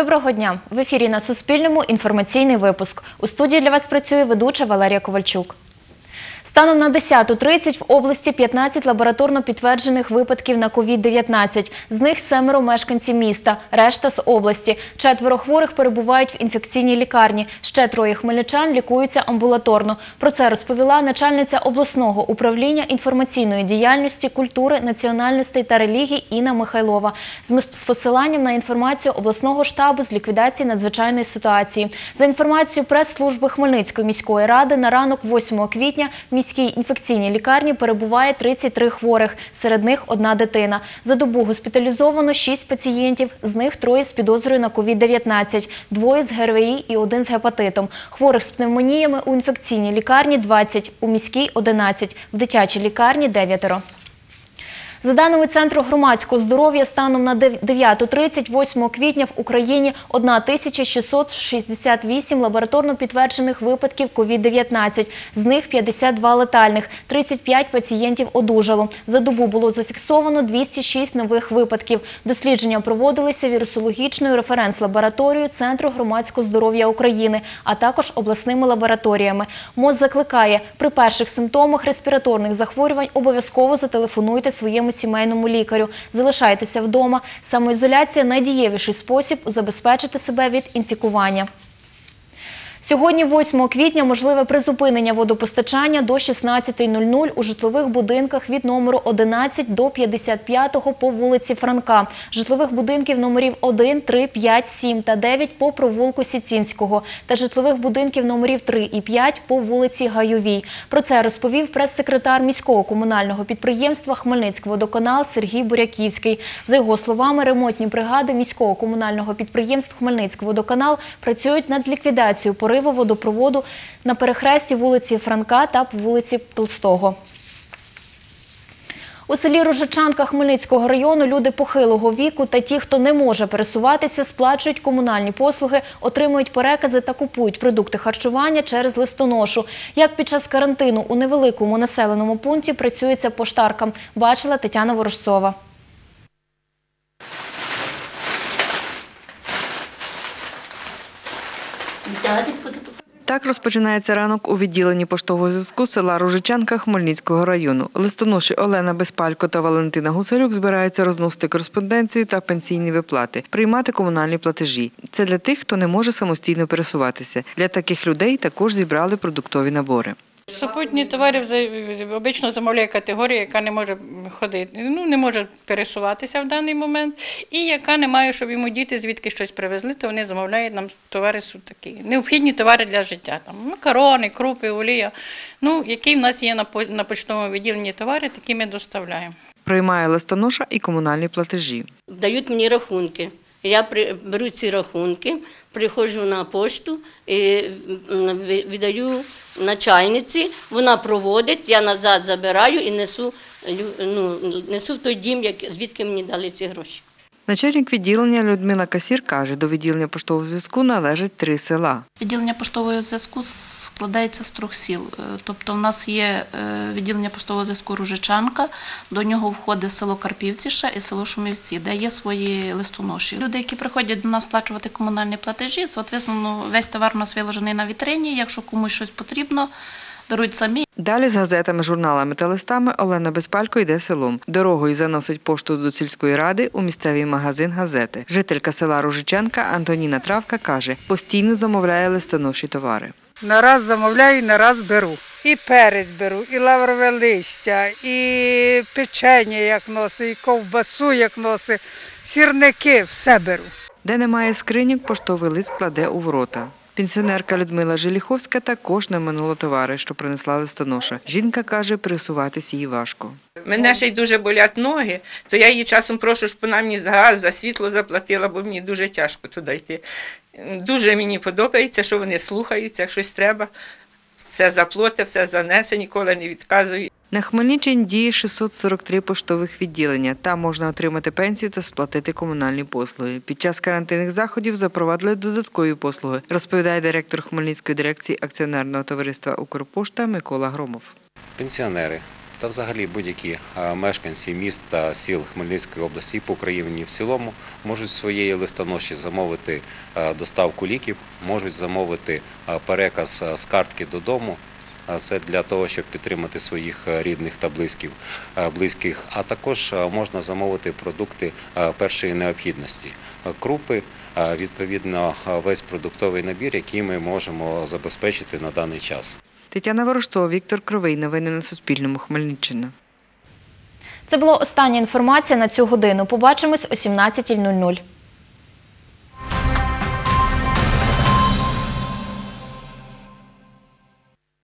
Доброго дня! В ефірі на Суспільному інформаційний випуск. У студії для вас працює ведуча Валерія Ковальчук. Станом на 10.30 в області 15 лабораторно підтверджених випадків на COVID-19. З них семеро мешканці міста, решта з області. Четверо хворих перебувають в інфекційній лікарні. Ще троє хмельничан лікуються амбулаторно. Про це розповіла начальниця обласного управління інформаційної діяльності, культури, національностей та релігій Інна Михайлова. З посиланням на інформацію обласного штабу з ліквідації надзвичайної ситуації. За інформацією прес-служби Хмельницької міської ради, на ранок 8 квітня в міській інфекційній лікарні перебуває 33 хворих, серед них одна дитина. За добу госпіталізовано 6 пацієнтів, з них троє з підозрою на COVID-19, двоє з ГРВІ і один з гепатитом. Хворих з пневмоніями у інфекційній лікарні 20, у міській 11, в дитячій лікарні 9. За даними Центру громадського здоров'я, станом на 9.30 8 квітня в Україні 1668 лабораторно підтверджених випадків COVID-19. З них 52 летальних, 35 пацієнтів одужало. За добу було зафіксовано 206 нових випадків. Дослідження проводилися вірусологічною референс-лабораторією Центру громадського здоров'я України, а також обласними лабораторіями. МОЗ закликає, при перших симптомах респіраторних захворювань обов'язково зателефонуйте своєму сімейному лікарю. Залишайтеся вдома. Самоізоляція найдієвіший спосіб забезпечити себе від інфікування. Сьогодні, 8 квітня, можливе призупинення водопостачання до 16.00 у житлових будинках від номеру 11 до 55 по вулиці Франка, житлових будинків номерів 1, 3, 5, 7 та 9 по провулку Сіцінського та житлових будинків номерів 3 і 5 по вулиці Гайовій. Про це розповів прес-секретар міського комунального підприємства Хмельницькводоканал Сергій Буряківський. За його словами, ремонтні бригади міського комунального підприємства Хмельницькводоканал працюють над ліквідацією пориву водопроводу на перехресті вулиці Франка та вулиці Толстого. У селі Рожичанка Хмельницького району люди похилого віку та ті, хто не може пересуватися, сплачують комунальні послуги, отримують перекази та купують продукти харчування через листоношу. Як під час карантину у невеликому населеному пункті працюється поштаркам, бачила Тетяна Ворожцова. Так розпочинається ранок у відділенні поштового зв'язку села Ружичанка Хмельницького району. Листоноші Олена Безпалько та Валентина Гусарюк збираються розносити кореспонденцію та пенсійні виплати, приймати комунальні платежі. Це для тих, хто не може самостійно пересуватися. Для таких людей також зібрали продуктові набори. Супутні товари вза- обично замовляє категорія, яка не може ходити, ну не може пересуватися в даний момент, і яка не має, щоб йому діти звідки щось привезли, то вони замовляють нам товари такі необхідні товари для життя. Там макарони, крупи, олія. Ну, які в нас є на по- на почтовому відділенні товари, такі ми доставляємо. Приймає листоноша і комунальні платежі. дають мені рахунки. Я беру ці рахунки, приходжу на пошту і віддаю начальниці, вона проводить, я назад забираю і несу, ну, несу в той дім, звідки мені дали ці гроші. Начальник відділення Людмила Касір каже, до відділення поштового зв'язку належать три села. Відділення поштового зв'язку складається з трьох сіл. Е, Тобто, в нас є е, відділення поштового зв'язку Ружичанка, до нього входить село Карпівці ще і село Шумівці, де є свої листоноші. Люди, які приходять до нас сплачувати комунальні платежі, соответственно, ну, весь товар у нас виложений на вітрині. Якщо комусь щось потрібно, беруть самі. Далі з газетами, журналами та листами Олена Безпалько йде селом. Дорогою заносить пошту до сільської ради у місцевий магазин газети. Жителька села Ружичанка Антоніна Травка каже, постійно замовляє листоноші товари. Нараз замовляю, нараз беру. І перець беру, і лаврове листя, і печення як носить, і ковбасу як носить, сірники, все беру. Де немає скриньок, поштовий лист кладе у ворота. Пенсіонерка Людмила Желіховська також не минула товари, що принесла листоноша. Жінка каже, пересуватись їй важко. Мене ще й дуже болять ноги, то я її часом прошу, щоб вона мені за газ, за світло заплатила, бо мені дуже тяжко туди йти. Дуже мені подобається, що вони слухаються, як щось треба. Все заплоте, все занесе, ніколи не відказую. На Хмельниччині діє 643 поштових відділення. Там можна отримати пенсію та сплатити комунальні послуги. Під час карантинних заходів запровадили додаткові послуги, розповідає директор Хмельницької дирекції акціонерного товариства Укрпошта Микола Громов. Пенсіонери та взагалі будь-які мешканці міст та сіл Хмельницької області по Україні в цілому можуть своєї листоноші замовити доставку ліків, можуть замовити переказ з картки додому. А Це для того, щоб підтримати своїх е, рідних та близьких, е, близьких. А також е, можна замовити продукти першої необхідності, крупи, відповідно, весь продуктовий набір, який ми можемо забезпечити на даний час. Тетяна Ворожцова, Віктор Кривий. Новини на Суспільному. Хмельниччина. Це була остання інформація на цю годину. Побачимось о 17.00.